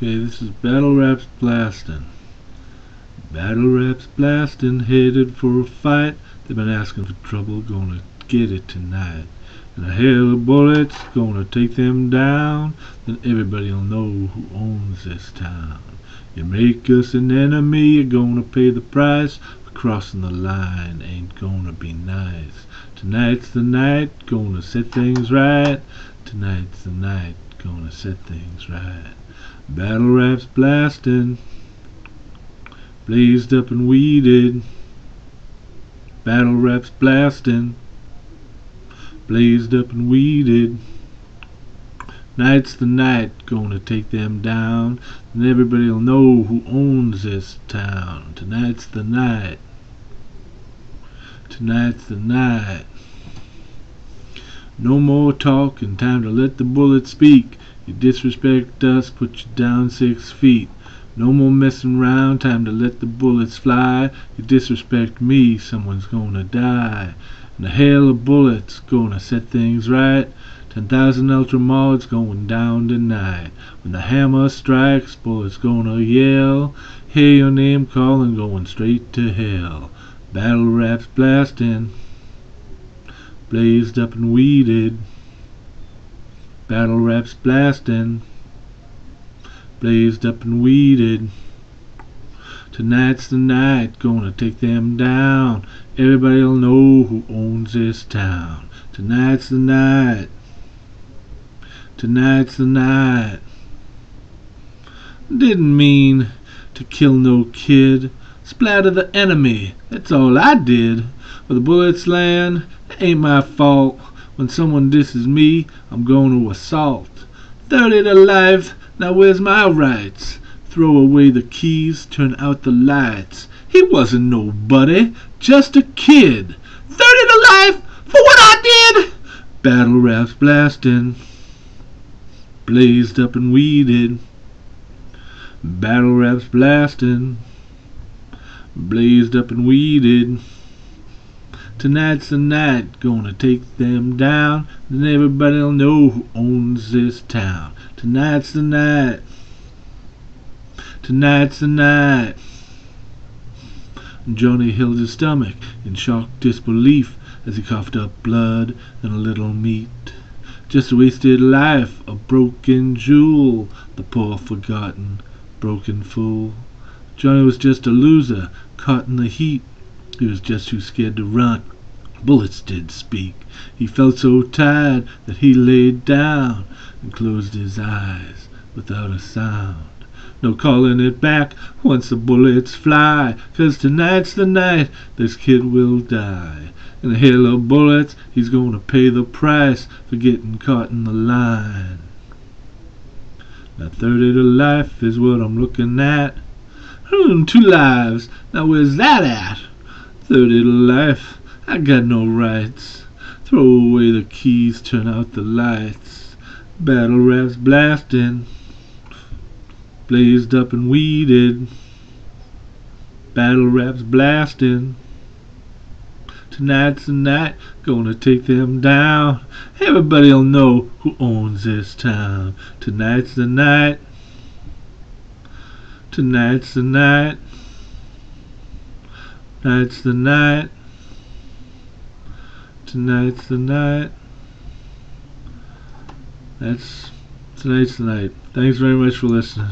Okay, this is Battle Raps Blasting. Battle Raps Blasting, headed for a fight. They've been asking for trouble, gonna get it tonight. And a hail of bullets, gonna take them down. Then everybody'll know who owns this town. You make us an enemy, you're gonna pay the price. Crossing the line ain't gonna be nice. Tonight's the night, gonna set things right. Tonight's the night, gonna set things right. Battle raps blasting, blazed up and weeded. Battle raps blasting, blazed up and weeded. Night's the night, gonna take them down, and everybody'll know who owns this town. Tonight's the night. Tonight's the night. No more talking, time to let the bullets speak. You disrespect us, put you down six feet. No more messing around, time to let the bullets fly. You disrespect me, someone's gonna die. And a hail of bullets gonna set things right. Ten thousand ultra mods going down tonight. When the hammer strikes, bullets gonna yell. Hear your name calling, going straight to hell. Battle raps blasting, blazed up and weeded. Battle raps blasting, blazed up and weeded. Tonight's the night, gonna take them down. Everybody'll know who owns this town. Tonight's the night. Tonight's the night. Didn't mean to kill no kid. Splatter the enemy, that's all I did. Where the bullets land, it ain't my fault. When someone disses me, I'm going to assault. Thirty to life, now where's my rights? Throw away the keys, turn out the lights. He wasn't nobody, just a kid. Thirty to life for what I did. Battle raps blasting, blazed up and weeded. Battle raps blasting, blazed up and weeded. Tonight's the night, gonna take them down, and everybody'll know who owns this town. Tonight's the night. Tonight's the night. Johnny held his stomach in shocked disbelief as he coughed up blood and a little meat. Just a wasted life, a broken jewel, the poor forgotten, broken fool. Johnny was just a loser, caught in the heat. He was just too scared to run. Bullets did speak. He felt so tired that he laid down and closed his eyes without a sound. No calling it back once the bullets fly, 'cause tonight's the night this kid will die. In a hail of bullets, he's gonna pay the price for getting caught in the line. Now thirty to life is what I'm looking at. Hmm, two lives, now where's that at? Thirty to life, I got no rights. Throw away the keys, turn out the lights. Battle raps blasting, blazed up and weeded. Battle raps blasting. Tonight's the night, gonna take them down. Everybody'll know who owns this town. Tonight's the night. Tonight's the night. Tonight's the night. Tonight's the night. That's tonight's the night. Thanks very much for listening.